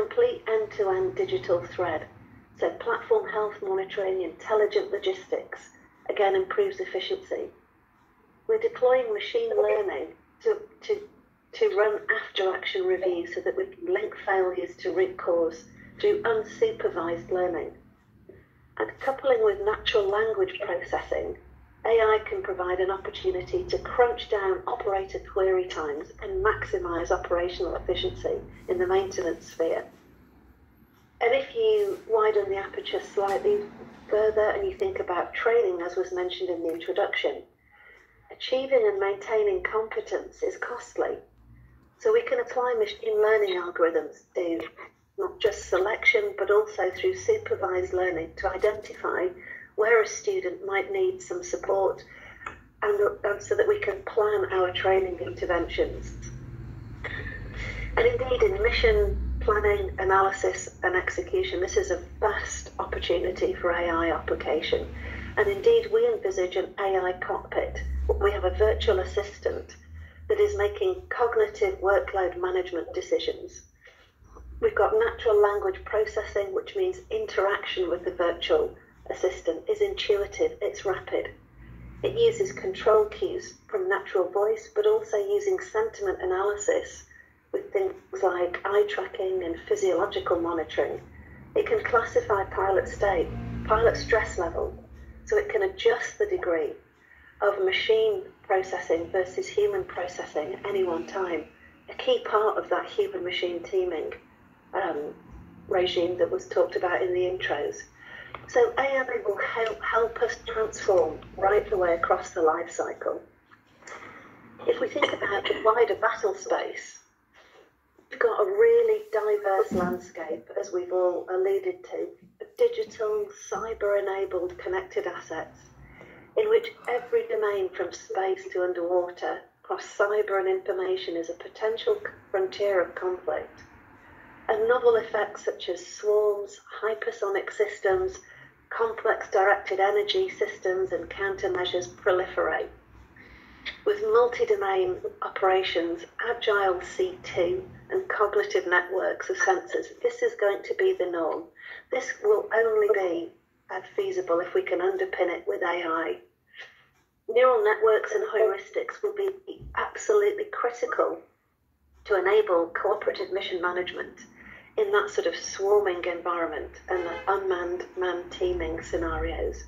complete end to end digital thread. So, platform health monitoring, intelligent logistics, again, improves efficiency. We're deploying machine learning to, to, to run after action reviews so that we can link failures to root cause through unsupervised learning. And coupling with natural language processing, AI can provide an opportunity to crunch down operator query times and maximize operational efficiency in the maintenance sphere. And if you widen the aperture slightly further and you think about training, as was mentioned in the introduction, achieving and maintaining competence is costly. So we can apply machine learning algorithms to not just selection, but also through supervised learning to identify where a student might need some support and, and so that we can plan our training interventions. And indeed, in mission planning, analysis, and execution, this is a vast opportunity for AI application. And indeed, we envisage an AI cockpit. We have a virtual assistant that is making cognitive workload management decisions We've got natural language processing, which means interaction with the virtual assistant is intuitive, it's rapid. It uses control cues from natural voice, but also using sentiment analysis with things like eye tracking and physiological monitoring. It can classify pilot state, pilot stress level, so it can adjust the degree of machine processing versus human processing at any one time. A key part of that human machine teaming um, regime that was talked about in the intros. So AI will help, help us transform right the way across the life cycle. If we think about the wider battle space, we've got a really diverse landscape, as we've all alluded to, digital, cyber-enabled connected assets, in which every domain from space to underwater, across cyber and information, is a potential frontier of conflict and novel effects such as swarms, hypersonic systems, complex directed energy systems, and countermeasures proliferate. With multi domain operations, agile C2, and cognitive networks of sensors, this is going to be the norm. This will only be feasible if we can underpin it with AI. Neural networks and heuristics will be absolutely critical to enable cooperative mission management in that sort of swarming environment and unmanned man teaming scenarios.